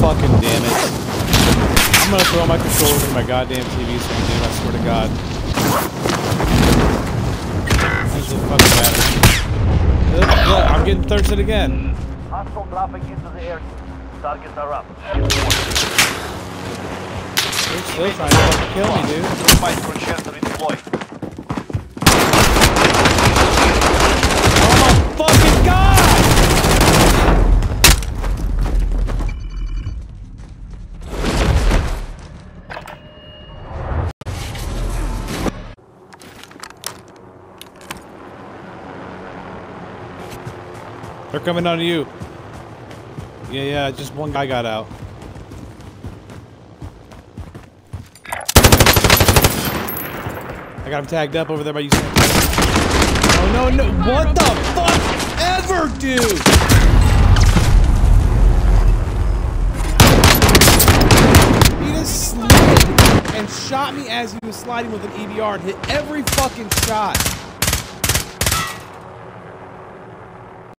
fucking damn it. I'm gonna throw my controller in my goddamn TV screen, dude. I swear to God. Use the fucking battery. Look, look, I'm getting thirsted again. Hostile dropping into the air. Targets are up. They're still trying to kill me, dude. Fight for shelter deploy. Oh my fucking god! They're coming on you. Yeah, yeah, just one guy got out. I got him tagged up over there by you. Oh no, no, what the fuck ever, dude? He just slid and shot me as he was sliding with an EBR and hit every fucking shot.